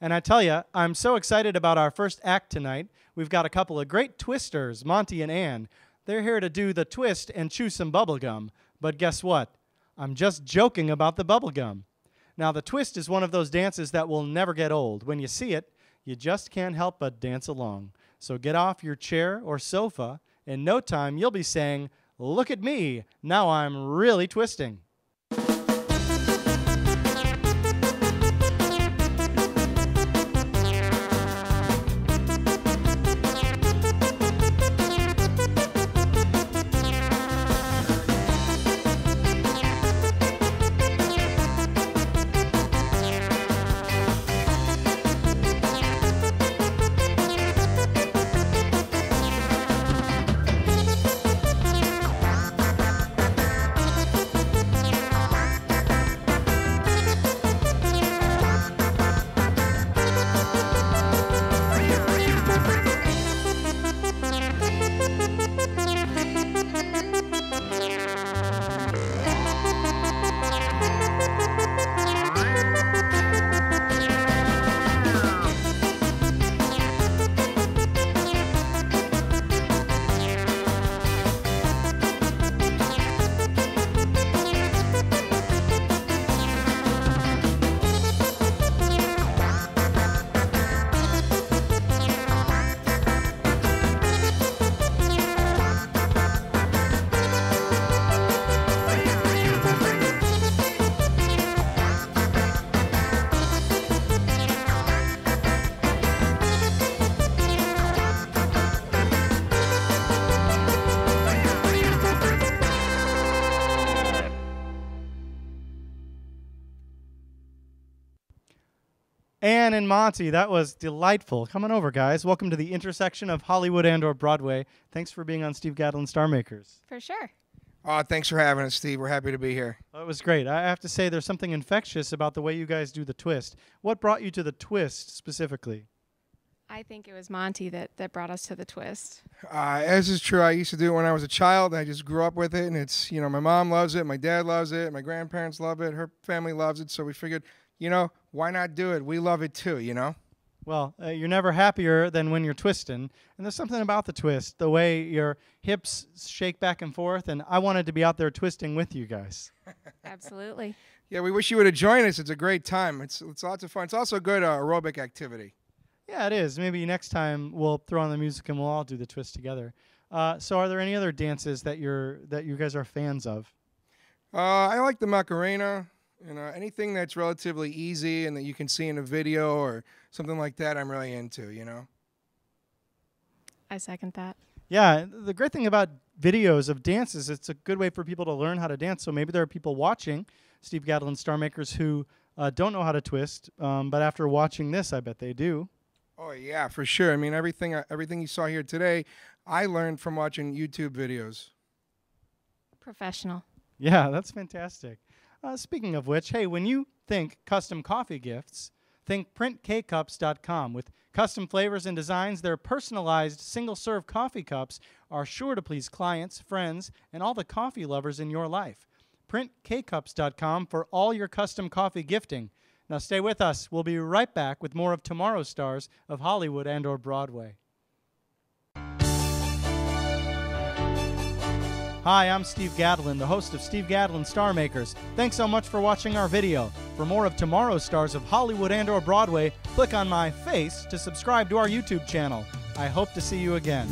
And I tell you, I'm so excited about our first act tonight. We've got a couple of great twisters, Monte and Anne. They're here to do the twist and chew some bubblegum. But guess what? I'm just joking about the bubblegum. Now, the twist is one of those dances that will never get old. When you see it, you just can't help but dance along. So get off your chair or sofa. In no time, you'll be saying, Look at me. Now I'm really twisting. Anne and Monte, that was delightful. Coming over, guys. Welcome to the intersection of Hollywood and or Broadway. Thanks for being on Steve Gadlin Star Makers. For sure. Oh, thanks for having us, Steve. We're happy to be here. Well, it was great. I have to say, there's something infectious about the way you guys do the twist. What brought you to the twist specifically? I think it was Monte that, that brought us to the twist. Uh, as is true, I used to do it when I was a child. I just grew up with it, and it's you know my mom loves it, my dad loves it, my grandparents love it, her family loves it. So we figured, you know, why not do it? We love it too, you know. Well, uh, you're never happier than when you're twisting. And there's something about the twist, the way your hips shake back and forth. And I wanted to be out there twisting with you guys. Absolutely. Yeah, we wish you would have joined us. It's a great time. It's it's lots of fun. It's also a good uh, aerobic activity. Yeah, it is. Maybe next time we'll throw on the music and we'll all do the twist together. Uh, so, are there any other dances that you're that you guys are fans of? Uh, I like the Macarena. You know, anything that's relatively easy and that you can see in a video or something like that, I'm really into. You know. I second that. Yeah, the great thing about videos of dances, it's a good way for people to learn how to dance. So maybe there are people watching Steve Gadlin Star Makers who uh, don't know how to twist, um, but after watching this, I bet they do. Oh yeah, for sure. I mean, everything uh, everything you saw here today, I learned from watching YouTube videos. Professional. Yeah, that's fantastic. Uh, speaking of which, hey, when you think custom coffee gifts, think printkcups.com. With custom flavors and designs, their personalized single serve coffee cups are sure to please clients, friends, and all the coffee lovers in your life. Printkcups.com for all your custom coffee gifting. Now stay with us. We'll be right back with more of tomorrow's stars of Hollywood and or Broadway. Hi, I'm Steve Gadlin, the host of Steve Gadlin Star Makers. Thanks so much for watching our video. For more of tomorrow's stars of Hollywood and or Broadway, click on my face to subscribe to our YouTube channel. I hope to see you again.